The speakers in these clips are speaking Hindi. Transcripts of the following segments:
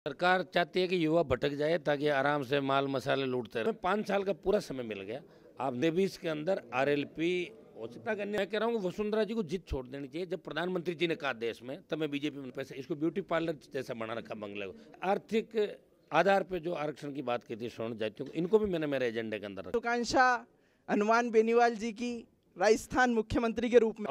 सरकार चाहती है कि युवा भटक जाए ताकि आराम से माल मसाले लूटते रहे। पाँच साल का पूरा समय मिल गया। आप बीस के अंदर आर एल आरएलपी औचिता करने मैं कह रहा हूँ वसुंधरा जी को जिद छोड़ देनी चाहिए। जब प्रधानमंत्री जी ने कहा देश में तब मैं बीजेपी में पैसे इसको ब्यूटी पार्लर जैसा बना रखा बंगले को। आर्थिक आधार पर जो आरक्षण की बात की थी स्वर्ण जातियों को इनको भी मैंने मेरे एजेंडे के अंदर रखा। हनुमान बेनीवाल जी की राजस्थान मुख्यमंत्री के रूप में।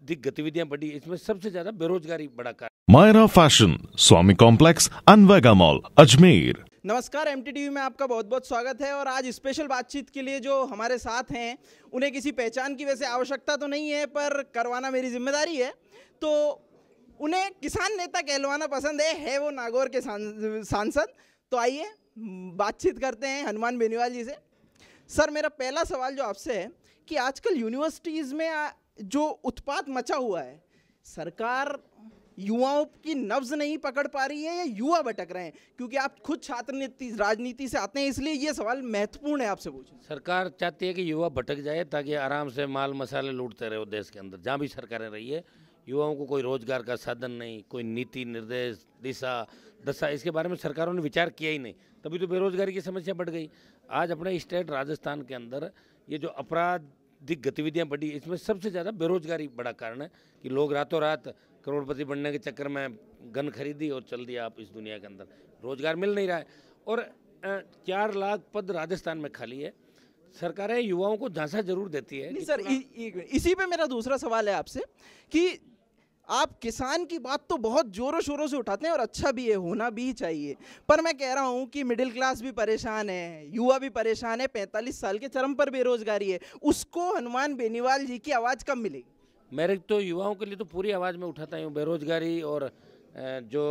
आपराधिक गतिविधियाँ बढ़ी इसमें सबसे ज़्यादा बेरोजगारी बड़ा कारण Myra Fashion, Swami Complex, Anvega Mall, Ajmer. नमस्कार एम में आपका बहुत बहुत स्वागत है और आज स्पेशल बातचीत के लिए जो हमारे साथ हैं उन्हें किसी पहचान की वैसे आवश्यकता तो नहीं है पर करवाना मेरी ज़िम्मेदारी है। तो उन्हें किसान नेता कहलवाना पसंद है है वो नागौर के सांसद। तो आइए बातचीत करते हैं हनुमान बेनीवाल जी से। सर मेरा पहला सवाल जो आपसे है कि आजकल यूनिवर्सिटीज़ में जो उत्पात मचा हुआ है, सरकार युवाओं की नब्ज नहीं पकड़ पा रही है या युवा भटक रहे हैं? क्योंकि आप खुद छात्र नीति राजनीति से आते हैं, इसलिए ये सवाल महत्वपूर्ण है आपसे पूछना सरकार चाहती है कि युवा भटक जाए ताकि आराम से माल मसाले लूटते रहे देश के अंदर। जहाँ भी सरकारें रही है, युवाओं को कोई रोज़गार का साधन नहीं, कोई नीति निर्देश, दिशा, दशा, इसके बारे में सरकारों ने विचार किया ही नहीं। तभी तो बेरोजगारी की समस्या बढ़ गई। आज अपने स्टेट राजस्थान के अंदर ये जो आपराधिक गतिविधियाँ बढ़ी। इसमें सबसे ज़्यादा बेरोजगारी बड़ा कारण है कि लोग रातों रात करोड़पति बनने के चक्कर में गन खरीदी और चल दिया आप इस दुनिया के अंदर। रोज़गार मिल नहीं रहा है। और चार लाख पद राजस्थान में खाली है। सरकारें युवाओं को झांसा ज़रूर देती है नहीं सर इ- इ- इसी पे मेरा दूसरा सवाल है आपसे कि आप किसान की बात तो बहुत जोरों शोरों से उठाते हैं और अच्छा भी है, होना भी चाहिए। पर मैं कह रहा हूँ कि मिडिल क्लास भी परेशान है, युवा भी परेशान है, पैंतालीस साल के चरम पर बेरोजगारी है, उसको हनुमान बेनीवाल जी की आवाज़ कब मिलेगी? मेरे तो युवाओं के लिए तो पूरी आवाज़ में उठाता हूँ, बेरोजगारी और जो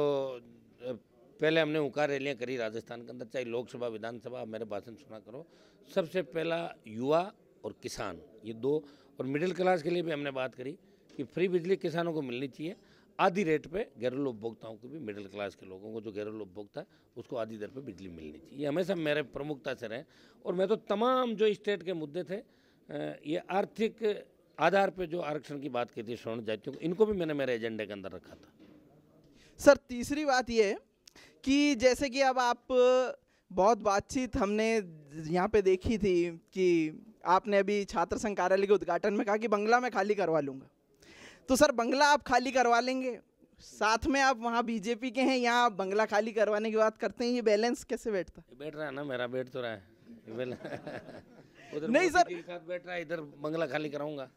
पहले हमने हुकार रैलियाँ करी राजस्थान के अंदर, चाहे लोकसभा, विधानसभा, मेरे भाषण सुना करो। सबसे पहला युवा और किसान, ये दो, और मिडिल क्लास के लिए भी हमने बात करी। कि फ्री बिजली किसानों को मिलनी चाहिए। आधी रेट पे घरेलू उपभोक्ताओं को भी, मिडिल क्लास के लोगों को जो घरेलू उपभोक्ता है, उसको आधी दर पे बिजली मिलनी चाहिए। ये हमेशा मेरे प्रमुखता से रहे। और मैं तो तमाम जो स्टेट के मुद्दे थे ये आर्थिक आधार पे जो आरक्षण की बात की थी, स्वर्ण जातियों को, इनको भी मैंने मेरे एजेंडे के अंदर रखा था। सर, तीसरी बात ये कि जैसे कि अब आप बहुत बातचीत हमने यहाँ पे देखी थी कि आपने अभी छात्र संघ कार्यालय के उद्घाटन में कहा कि बंगला में खाली करवा लूँगा। तो सर बंगला आप खाली करवा लेंगे। साथ में आप वहाँ बीजेपी के हैं यहाँ आप बंगला खाली करवाने की बात करते हैं ये बैलेंस कैसे बैठता? बैठ रहा है ना मेरा बैठ तो रहा है। उधर नहीं सर। साथ बैठ रहा है इधर बंगला खाली कराऊँगा।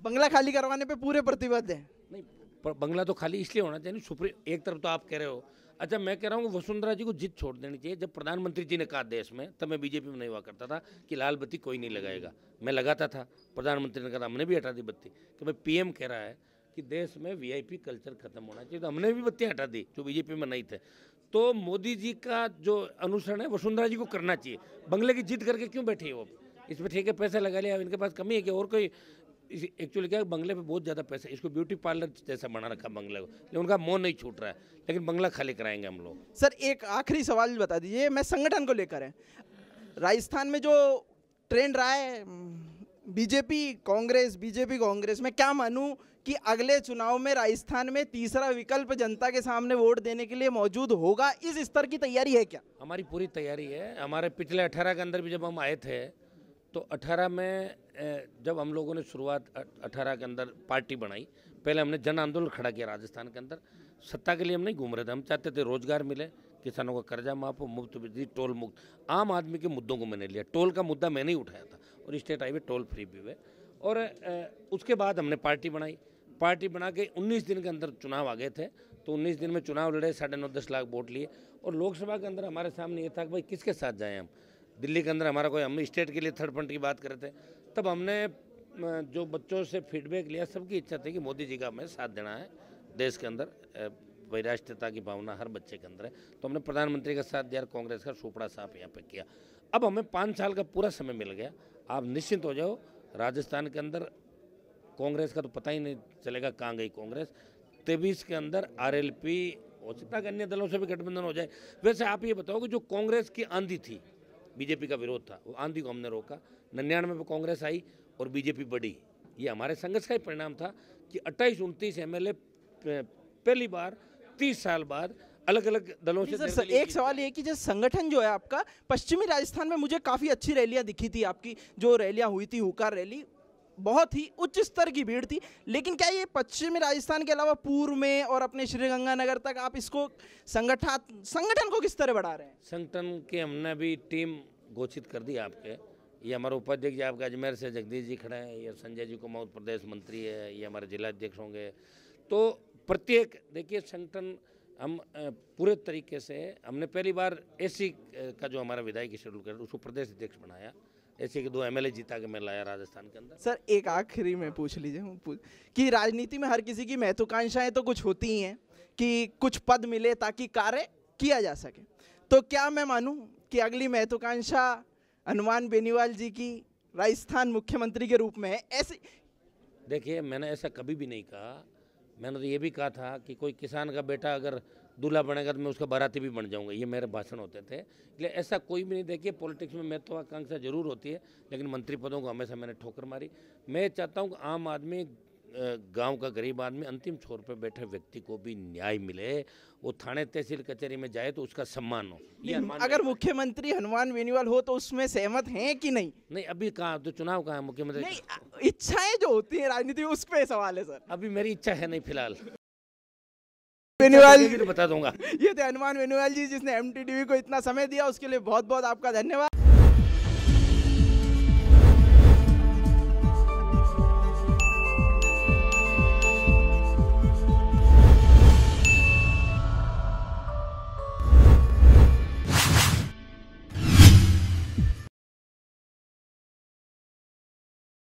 बंगला खाली करवाने पे पूरे प्रतिबद्ध है। नहीं पर बंगला तो खाली इसलिए होना चाहिए सुप्रीम एक तरफ़ तो आप कह रहे हो अच्छा मैं कह रहा हूँ वसुंधरा जी को जिद छोड़ देनी चाहिए। जब प्रधानमंत्री जी ने कहा देश में, तब मैं बीजेपी में नहीं हुआ करता था कि लाल बत्ती कोई नहीं लगाएगा। मैं लगाता था। प्रधानमंत्री ने कहा था, हमने भी हटा दी बत्ती। कि भाई पीएम कह रहा है कि देश में वीआईपी कल्चर खत्म होना चाहिए। तो हमने भी बत्तियाँ हटा दी, जो बीजेपी में नहीं थे। तो मोदी जी का जो अनुसरण है, वसुंधरा जी को करना चाहिए। बंगले की जिद करके क्यों बैठी है वो? इसमें ठीक है पैसा लगा लिया, इनके पास कमी है कि और कोई एक्चुअली क्या है, बंगले पे बहुत ज़्यादा पैसा इसको ब्यूटी पार्लर जैसा बना रखा बंगले को। लेकिन उनका मोह नहीं छूट रहा है लेकिन बंगला खाली कराएँगे हम लोग। सर एक आखिरी सवाल बता दीजिए मैं संगठन को लेकर है। राजस्थान में जो ट्रेंड रहा है बीजेपी कांग्रेस बीजेपी कांग्रेस मैं क्या मानूं कि अगले चुनाव में राजस्थान में तीसरा विकल्प जनता के सामने वोट देने के लिए मौजूद होगा इस स्तर की तैयारी है क्या? हमारी पूरी तैयारी है। हमारे पिछले अठारह के अंदर भी जब हम आए थे तो अठारह में जब हम लोगों ने शुरुआत अठारह के अंदर पार्टी बनाई, पहले हमने जन आंदोलन खड़ा किया राजस्थान के अंदर। सत्ता के लिए हम नहीं घूम रहे थे, हम चाहते थे रोज़गार मिले, किसानों का कर्जा माफ़ हो, मुफ़्त बिजली, टोल मुक्त। आम आदमी के मुद्दों को मैंने लिया, टोल का मुद्दा मैंने ही उठाया था और स्टेट हाईवे टोल फ्री भी हुए। और उसके बाद हमने पार्टी बनाई। पार्टी बना के 19 दिन के अंदर चुनाव आ गए थे तो 19 दिन में चुनाव लड़े, साढ़े नौ, दस लाख वोट लिए। और लोकसभा के अंदर हमारे सामने ये था कि भाई किसके साथ जाएँ हम? दिल्ली के अंदर हमारा कोई हम स्टेट के लिए थर्ड फ्रंट की बात कर रहे थे। तब हमने जो बच्चों से फीडबैक लिया, सबकी इच्छा थी कि मोदी जी का हमें साथ देना है, देश के अंदर भाई राष्ट्रीयता की भावना हर बच्चे के अंदर है। तो हमने प्रधानमंत्री का साथ दिया कांग्रेस का सुपड़ा साफ़ यहाँ पे किया। अब हमें पाँच साल का पूरा समय मिल गया। आप निश्चिंत हो जाओ, राजस्थान के अंदर कांग्रेस का तो पता ही नहीं चलेगा कहाँ गई कांग्रेस। तेईस के अंदर आरएलपी हो सकता है अन्य दलों से भी गठबंधन हो जाए। वैसे आप ये बताओ कि जो कांग्रेस की आंधी थी बीजेपी का विरोध था वो आंधी को हमने रोका। निन्यानवे में कांग्रेस आई और बीजेपी बढ़ी। ये हमारे संघर्ष का ही परिणाम था कि अट्ठाईस उनतीस एम पहली बार तीस साल बाद अलग अलग दलों से सर, सर एक सवाल ये कि जैसे संगठन जो है आपका पश्चिमी राजस्थान में मुझे काफ़ी अच्छी रैलियाँ दिखी थी आपकी जो रैलियाँ हुई थी हुकार रैली। बहुत ही उच्च स्तर की भीड़ थी। लेकिन क्या ये पश्चिमी राजस्थान के अलावा पूर्व में और अपने श्रीगंगानगर तक आप इसको संगठा, संगठन को किस तरह बढ़ा रहे हैं? संगठन की हमने भी टीम घोषित कर दी आपके। ये हमारे उपाध्यक्ष जी आपके अजमेर से जगदीश जी खड़े हैं, ये संजय जी को कुमाऊद प्रदेश मंत्री है, ये हमारे जिला अध्यक्ष होंगे। तो प्रत्येक, देखिए संगठन हम पूरे तरीके से, हमने पहली बार एसी का जो हमारा विधायक शेड्यूल कर, उसको प्रदेश अध्यक्ष बनाया। एसी के दो एमएलए जीता के मैं लाया राजस्थान के अंदर। सर एक आखिरी में पूछ लीजिए कि राजनीति में हर किसी की महत्वाकांक्षाएँ तो कुछ होती ही हैं कि कुछ पद मिले ताकि कार्य किया जा सके। तो क्या मैं मानूं कि अगली महत्वाकांक्षा हनुमान बेनीवाल जी की राजस्थान मुख्यमंत्री के रूप में है? ऐसे देखिए मैंने ऐसा कभी भी नहीं कहा। मैंने तो ये भी कहा था कि कोई किसान का बेटा अगर दूल्हा बनेगा तो मैं उसका बाराती भी बन जाऊँगा ये मेरे भाषण होते थे। इसलिए ऐसा कोई भी नहीं देखिए पॉलिटिक्स में महत्वाकांक्षा ज़रूर होती है लेकिन मंत्री पदों को हमेशा मैंने ठोकर मारी। मैं चाहता हूँ कि आम आदमी गाँव का गरीब आदमी अंतिम छोर पर बैठे व्यक्ति को भी न्याय मिले वो थाने तहसील कचहरी में जाए तो उसका सम्मान हो। अगर मुख्यमंत्री हनुमान बेनीवाल हो तो उसमें सहमत हैं कि नहीं? नहीं अभी कहाँ तो चुनाव कहाँ मुख्यमंत्री? इच्छाएँ जो होती है राजनीति उस पर सवाल है सर। अभी मेरी इच्छा है नहीं फ़िलहाल। बेनीवाल लगेगी तो बता दूँगा। ये थे हनुमान वेनुअल जी जिसने एम को इतना समय दिया उसके लिए बहुत बहुत आपका धन्यवाद।